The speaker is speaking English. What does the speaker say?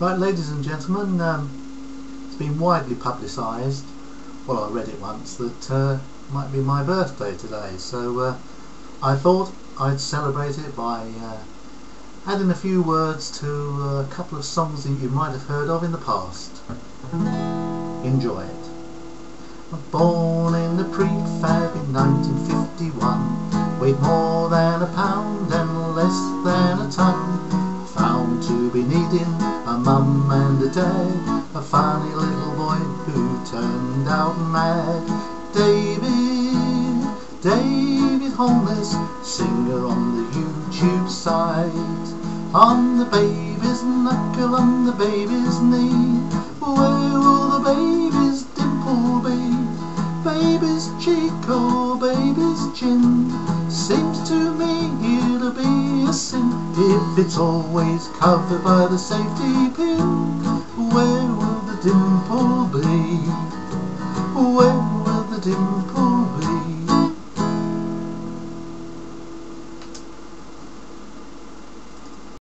Right, ladies and gentlemen, um, it's been widely publicised, well I read it once, that uh, might be my birthday today, so uh, I thought I'd celebrate it by uh, adding a few words to a couple of songs that you might have heard of in the past. Enjoy it. Born in the prefab in 1951, weighed more than a pound and less than a ton, needing a mum and a dad, a funny little boy who turned out mad. David, David Holness, singer on the YouTube site, on the baby's knuckle, on the baby's knee, where will the baby's dimple be? Baby's cheek or baby's chin, seems to me it'll be a sin if it's always covered by the safety pin. Where will the dimple be? Where will the dimple